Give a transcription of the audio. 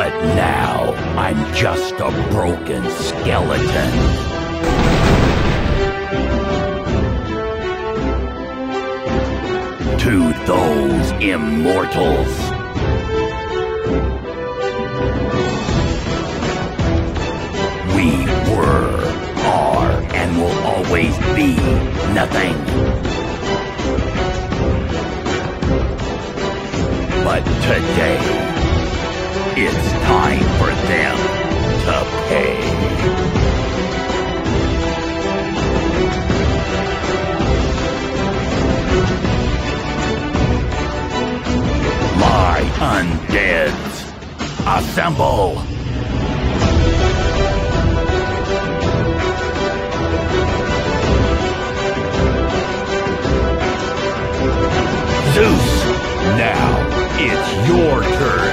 I'm just a broken skeleton. To those immortals. We were, are, and will always be nothing. But today, it's time for them to pay. My undeads, assemble! Zeus, now it's your turn.